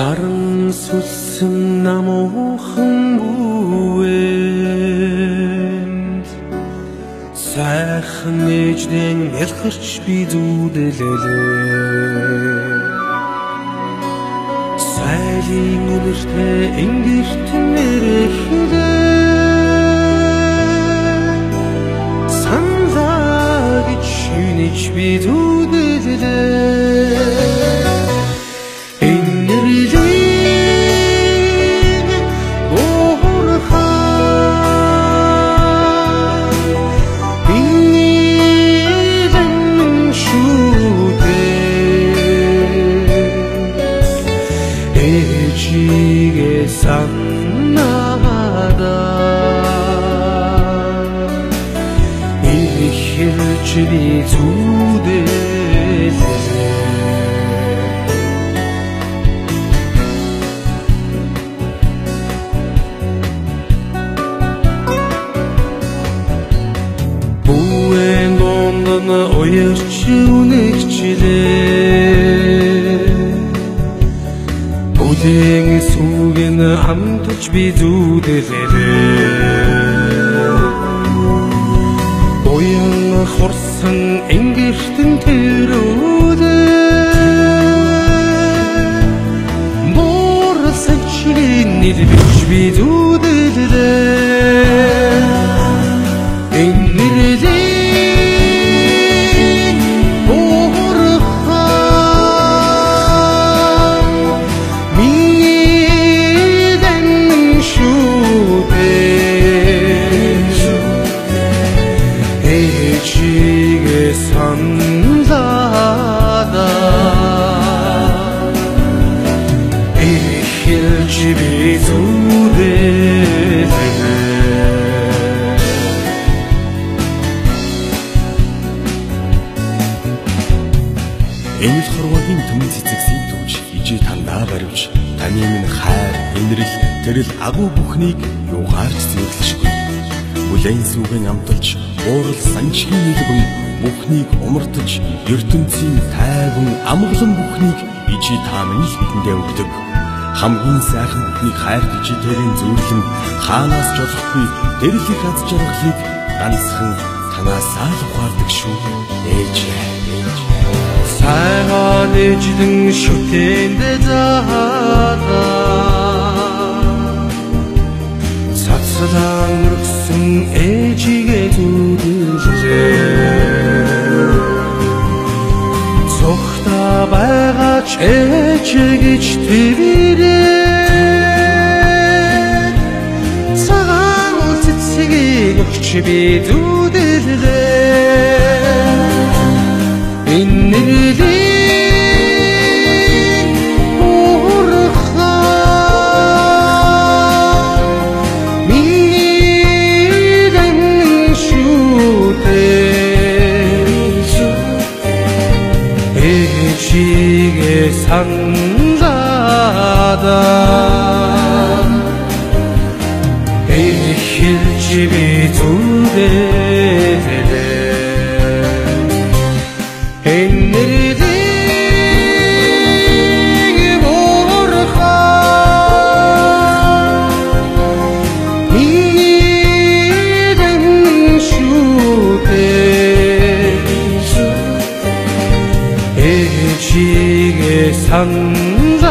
Сарн сүлсэн намуухан бүвэнд Сайхан ээждэн ялхарч би зүуделэлээ Сайлын өнөртэй ингэрт нэрэхлээ Санлаа гэж шинэж би зүуделэлээ ээжигээ санаада ихэрч би зүдэлээ. Бүэн донд нь уярч үнэгчлээ Бүлээн сүгэн хамтж би зүудэлээ Буян хурсан ингэртэн тэрүүдээ Морсан чирийн нэлбэж би зүудэлээ баривч таны минь хайр инрэл тэрэл агуу бүхнийг юугаарч зөөрлөшгүй. Бүлээн сүгэн амталж уурал санчгийн нийлбэн бүхнийг умартаж ертөнцийн тайван амгалан бүхнийг ижи та минь л бидэндээ өгдөг. Хамгийн сайхан бүхнийг хайр ижитэрийн зөөрлөн хаанаас ч олохгүй тэрл их аз жаргалыг ганцхан танаасаа л ухаардаг шүү. Ээжээ. ээжээ. Сайхан ээжлэн шүтээндэ заада цацлан өргсөн ээжигээ зүудэлээ цогта байгаа ч ээжээ гэж тэрээ цагаан цэцгийг өгч би зүудэлээ anda Ey hilcibi tuğdevele Elleri Hanzada.